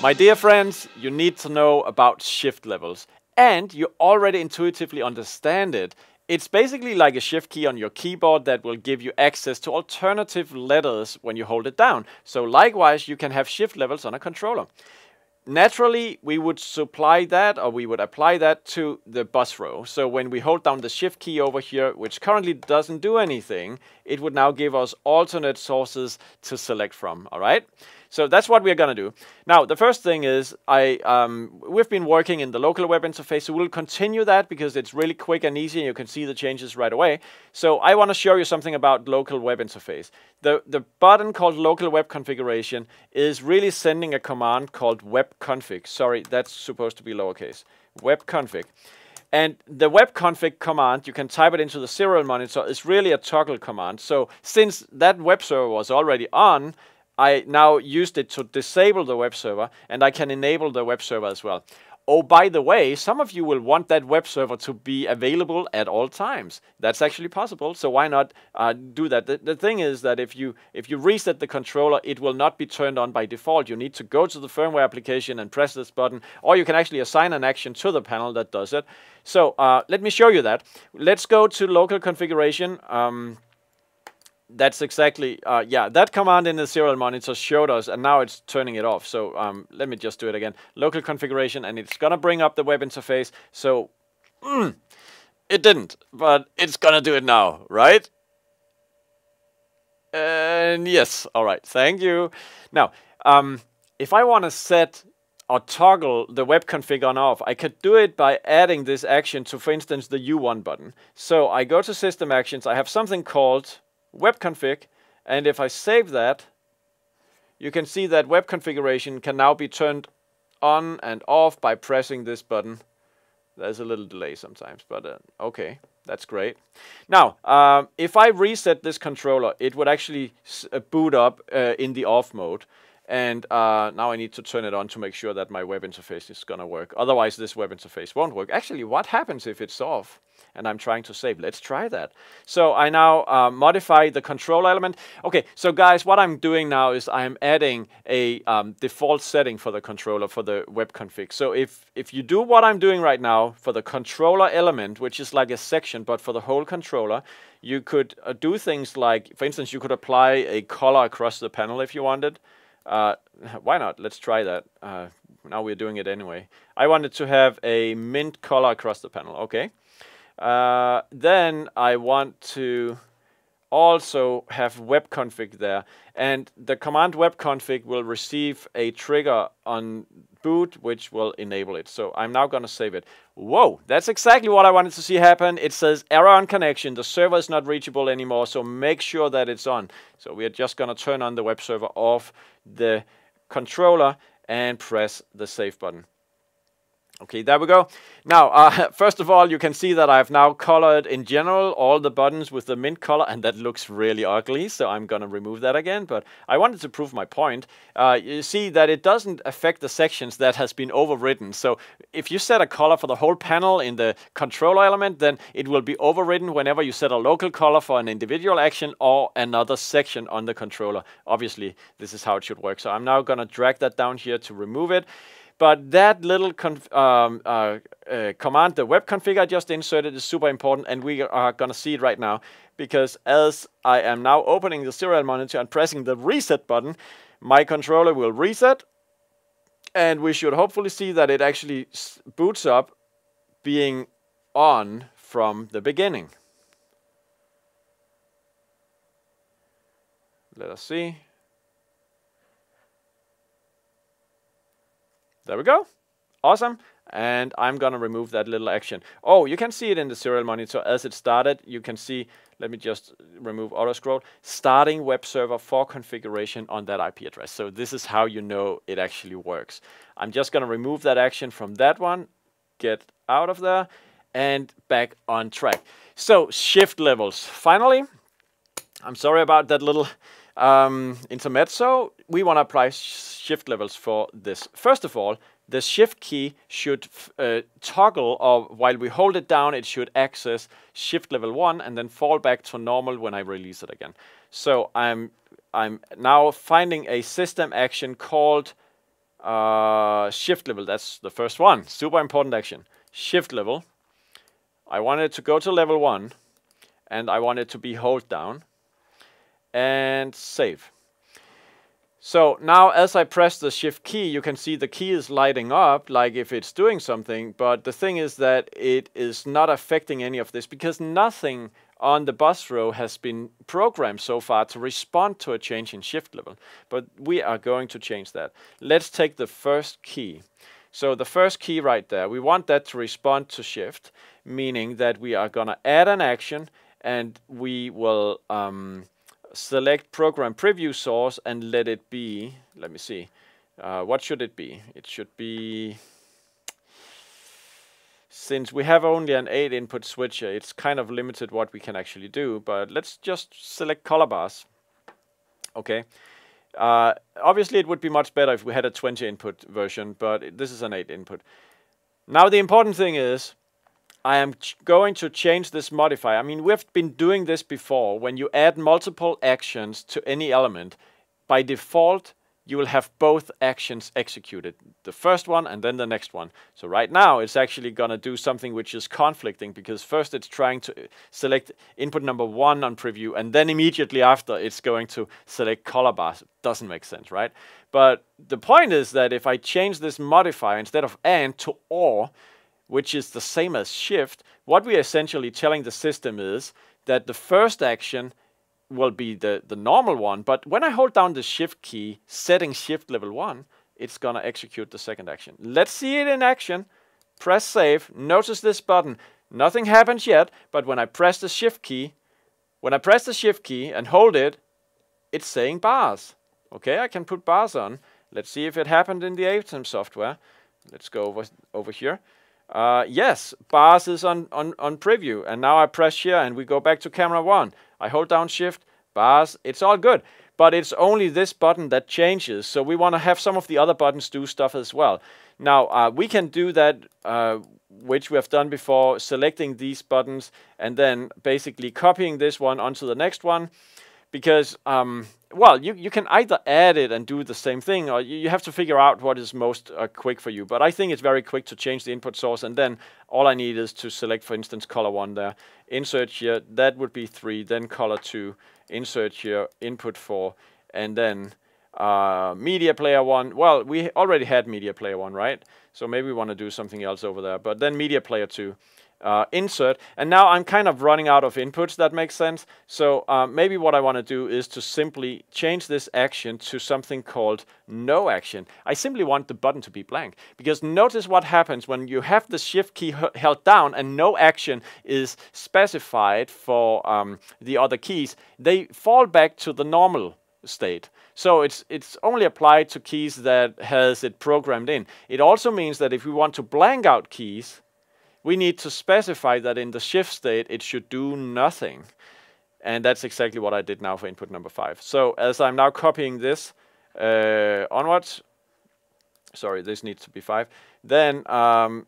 My dear friends, you need to know about shift levels and you already intuitively understand it. It's basically like a shift key on your keyboard that will give you access to alternative letters when you hold it down. So likewise, you can have shift levels on a controller naturally we would supply that or we would apply that to the bus row. So when we hold down the shift key over here, which currently doesn't do anything, it would now give us alternate sources to select from, all right? So that's what we're going to do. Now, the first thing is I um, we've been working in the local web interface, so we'll continue that because it's really quick and easy and you can see the changes right away. So I want to show you something about local web interface. The, the button called local web configuration is really sending a command called web config. Sorry, that's supposed to be lowercase. Web config. And the web config command, you can type it into the serial monitor, is really a toggle command. So since that web server was already on, I now used it to disable the web server and I can enable the web server as well. Oh, by the way, some of you will want that web server to be available at all times. That's actually possible, so why not uh, do that? The, the, thing is that if you if you reset the controller, it will not be turned on by default. You need to go to the firmware application and press this button, or you can actually assign an action to the panel that does it. So uh, let me show you that. Let's go to local configuration. Um, that's exactly, uh, yeah, that command in the serial monitor showed us, and now it's turning it off. So um, let me just do it again. Local configuration, and it's going to bring up the web interface. So mm, it didn't, but it's going to do it now, right? And yes, all right, thank you. Now, um, if I want to set or toggle the web config on off, I could do it by adding this action to, for instance, the U1 button. So I go to System Actions, I have something called web config, and if I save that, you can see that web configuration can now be turned on and off by pressing this button. There's a little delay sometimes, but uh, okay, that's great. Now, um, if I reset this controller, it would actually uh, boot up uh, in the off mode. And uh, now I need to turn it on to make sure that my web interface is going to work. Otherwise, this web interface won't work. Actually, what happens if it's off? And I'm trying to save. Let's try that. So I now uh, modify the control element. Okay, so guys, what I'm doing now is I'm adding a um, default setting for the controller for the web config. So if, if you do what I'm doing right now for the controller element, which is like a section, but for the whole controller, you could uh, do things like, for instance, you could apply a color across the panel if you wanted. Uh, why not? Let's try that. Uh, now we're doing it anyway. I wanted to have a mint color across the panel. Okay. Uh, then I want to also have web config there. And the command web config will receive a trigger on boot, which will enable it. So I'm now going to save it. Whoa, that's exactly what I wanted to see happen. It says error on connection. The server is not reachable anymore, so make sure that it's on. So we are just going to turn on the web server off the controller and press the save button. Okay, there we go. Now, uh, first of all, you can see that I've now colored in general all the buttons with the mint color, and that looks really ugly, so I'm going to remove that again, but I wanted to prove my point. Uh, you see that it doesn't affect the sections that has been overridden, so if you set a color for the whole panel in the controller element, then it will be overridden whenever you set a local color for an individual action or another section on the controller. Obviously, this is how it should work, so I'm now going to drag that down here to remove it. But that little um, uh, uh, command, the web config I just inserted is super important and we are going to see it right now because as I am now opening the serial monitor and pressing the reset button, my controller will reset and we should hopefully see that it actually boots up being on from the beginning. Let us see. There we go. Awesome. And I'm going to remove that little action. Oh, you can see it in the serial monitor as it started. You can see, let me just remove auto scroll, starting web server for configuration on that IP address. So this is how you know it actually works. I'm just going to remove that action from that one, get out of there, and back on track. So shift levels. Finally, I'm sorry about that little um, intermezzo, we want to apply shift levels for this. First of all, the shift key should uh, toggle, or while we hold it down, it should access shift level 1 and then fall back to normal when I release it again. So I'm, I'm now finding a system action called uh, shift level. That's the first one. Super important action. Shift level. I want it to go to level one and I want it to be hold down and save. So now as I press the shift key, you can see the key is lighting up like if it's doing something. But the thing is that it is not affecting any of this because nothing on the bus row has been programmed so far to respond to a change in shift level. But we are going to change that. Let's take the first key. So the first key right there, we want that to respond to shift, meaning that we are going to add an action and we will um, select program preview source and let it be, let me see, uh, what should it be? It should be, since we have only an 8 input switcher, it's kind of limited what we can actually do, but let's just select color bars. Okay. Uh, obviously, it would be much better if we had a 20 input version, but this is an 8 input. Now, the important thing is I am going to change this modifier. I mean, we've been doing this before. When you add multiple actions to any element, by default, you will have both actions executed. The first one and then the next one. So right now, it's actually going to do something which is conflicting because first it's trying to uh, select input number one on preview and then immediately after it's going to select color bars. Doesn't make sense, right? But the point is that if I change this modifier instead of and to or, which is the same as shift, what we're essentially telling the system is that the first action will be the, the normal one, but when I hold down the shift key, setting shift level 1, it's to execute the second action. Let's see it in action. Press save. Notice this button. Nothing happens yet, but when I press the shift key, when I press the shift key and hold it, it's saying bars. Okay, I can put bars on. Let's see if it happened in the ATEM software. Let's go over, over here. Uh, yes, bars is on, on, on preview. And now I press here and we go back to camera one. I hold down shift, bars, it's all good. But it's only this button that changes. So we want to have some of the other buttons do stuff as well. Now, uh, we can do that, uh, which we have done before, selecting these buttons and then basically copying this one onto the next one because um, well you, you can either add it and do the same thing or you, you have to figure out what is most uh, quick for you. But i think it's very quick to change the input source and then all i need is to select for instance color one there. Insert here that would be three then color two. Insert here input four. And then uh, media player one. Well we already had media player one right? So maybe we want to do something else over there. But then media player two uh, insert. And now I'm kind of running out of inputs, that makes sense. So uh, maybe what I want to do is to simply change this action to something called no action. I simply want the button to be blank. Because notice what happens when you have the shift key held down and no action is specified for um, the other keys, they fall back to the normal state. So it's it's only applied to keys that has it programmed in. It also means that if we want to blank out keys, we need to specify that in the shift state it should do nothing. And that's exactly what I did now for input number five. So as I'm now copying this uh, onwards, sorry, this needs to be five, then um,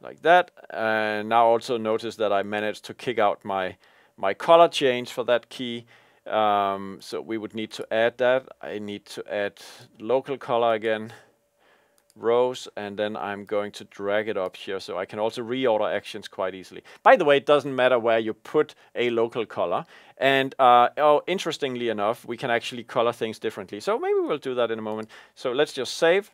like that. And now also notice that I managed to kick out my, my color change for that key. Um, so we would need to add that. I need to add local color again rows and then I'm going to drag it up here so I can also reorder actions quite easily. By the way, it doesn't matter where you put a local color. And uh, oh, interestingly enough, we can actually color things differently. So maybe we'll do that in a moment. So let's just save.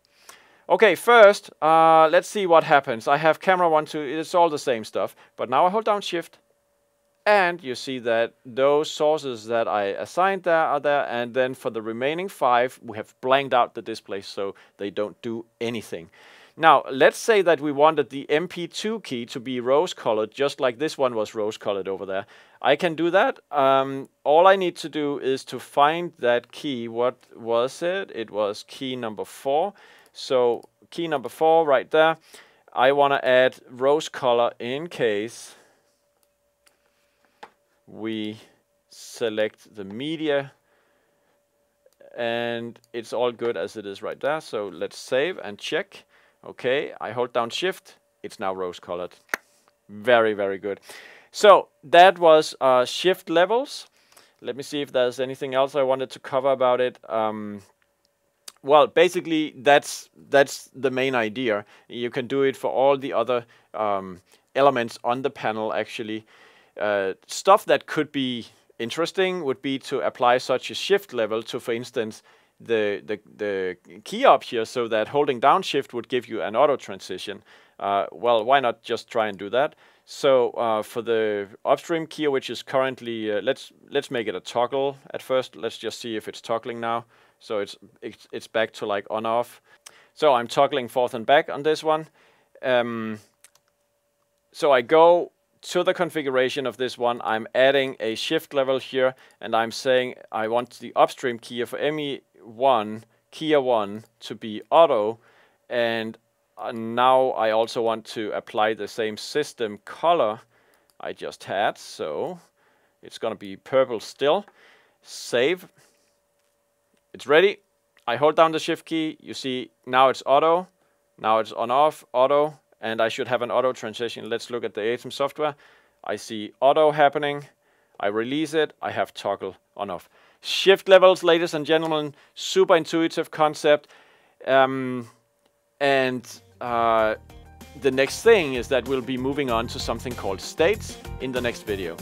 Okay, first, uh, let's see what happens. I have camera one, two, it's all the same stuff. But now I hold down shift and you see that those sources that I assigned there are there. And then for the remaining five, we have blanked out the display so they don't do anything. Now, let's say that we wanted the MP2 key to be rose colored, just like this one was rose colored over there. I can do that. Um, all I need to do is to find that key. What was it? It was key number four. So key number four right there. I want to add rose color in case we select the media and it's all good as it is right there. So let's save and check. Okay, I hold down shift. It's now rose colored. Very, very good. So that was uh, shift levels. let me see if there's anything else I wanted to cover about it. Um, well, basically, that's that's the main idea. You can do it for all the other um, elements on the panel, actually. Uh, stuff that could be interesting would be to apply such a shift level to, for instance, the, the, the key up here so that holding down shift would give you an auto transition. Uh, well, why not just try and do that? So uh, for the upstream key, which is currently, uh, let's let's make it a toggle at first. Let's just see if it's toggling now. So it's it's, it's back to like on off. So I'm toggling forth and back on this one. Um, so I go to the configuration of this one. I'm adding a shift level here, and I'm saying I want the upstream key for ME1, keyer 1 to be auto, and uh, now I also want to apply the same system color I just had. So it's going to be purple still. Save. It's ready. I hold down the shift key. You see now it's auto. Now it's on off, auto, and I should have an auto transition. Let's look at the ATEM software. I see auto happening. I release it. I have toggle on off. Shift levels, ladies and gentlemen, super intuitive concept. Um, and uh, the next thing is that we'll be moving on to something called states in the next video.